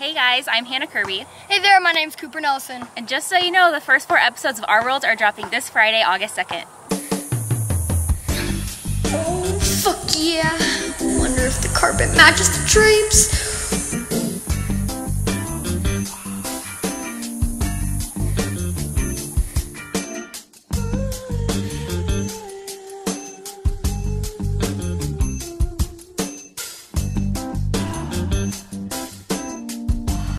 Hey guys, I'm Hannah Kerby. Hey there, my name's Cooper Nelson. And just so you know, the first four episodes of Our World are dropping this Friday, August 2nd. Oh, fuck yeah. Wonder if the carpet matches the drapes.